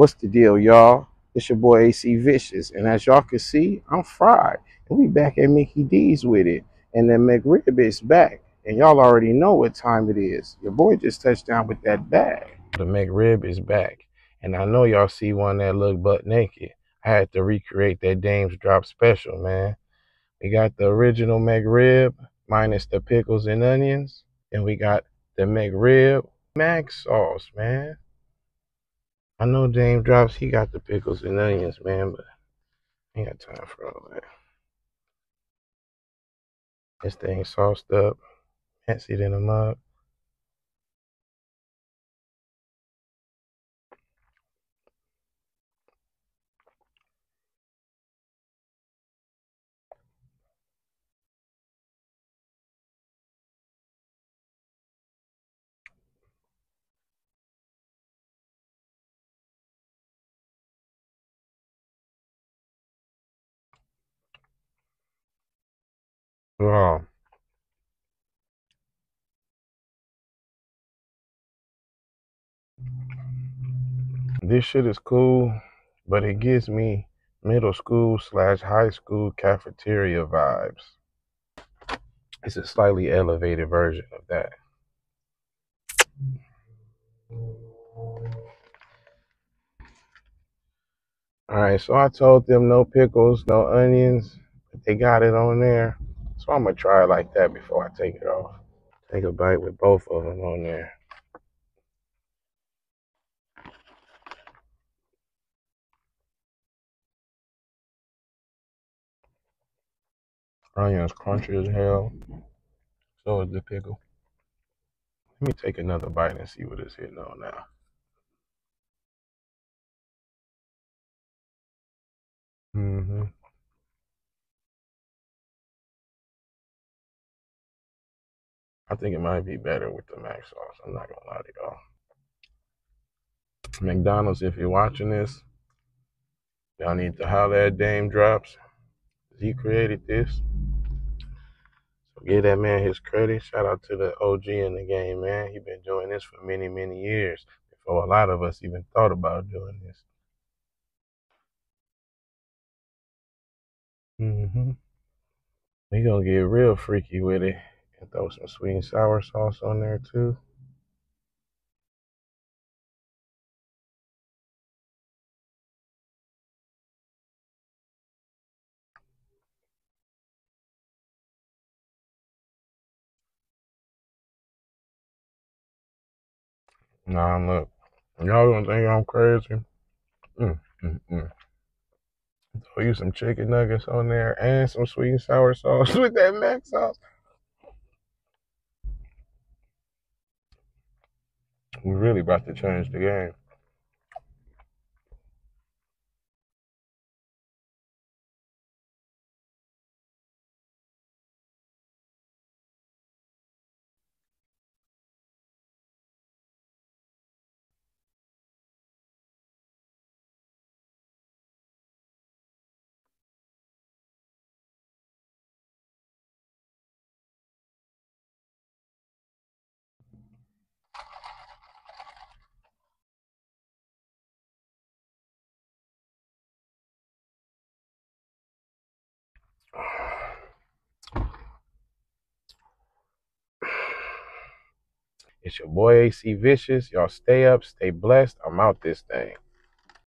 What's the deal, y'all? It's your boy AC Vicious, and as y'all can see, I'm fried. And we back at Mickey D's with it. And then McRib is back. And y'all already know what time it is. Your boy just touched down with that bag. The McRib is back. And I know y'all see one that look butt naked. I had to recreate that Daym Drops special, man. We got the original McRib minus the pickles and onions. And we got the McRib mac sauce, man. I know Daym Drops, he got the pickles and onions, man, but I ain't got time for all that. This thing sauced up, fancied in a mug. Oh, this shit is cool, but it gives me middle school slash high school cafeteria vibes. It's a slightly elevated version of that. All right, so I told them no pickles, no onions, but they got it on there. So I'm gonna try it like that before I take it off. Take a bite with both of them on there. Onions crunchy as hell. So is the pickle. Let me take another bite and see what it's hitting on now. hmm I think it might be better with the mac sauce. I'm not gonna lie to y'all. McDonald's, if you're watching this, y'all need to holler at Daym Drops. He created this. So give that man his credit. Shout out to the OG in the game, man. He's been doing this for many, many years before a lot of us even thought about doing this. hmm We gonna get real freaky with it throw some sweet and sour sauce on there too. Nah, look, y'all gonna think I'm crazy. Mm, mm, mm. Throw you some chicken nuggets on there and some sweet and sour sauce with that mac sauce. We really about to change the game. It's your boy AC Vicious. Y'all stay up, stay blessed. I'm out this thing.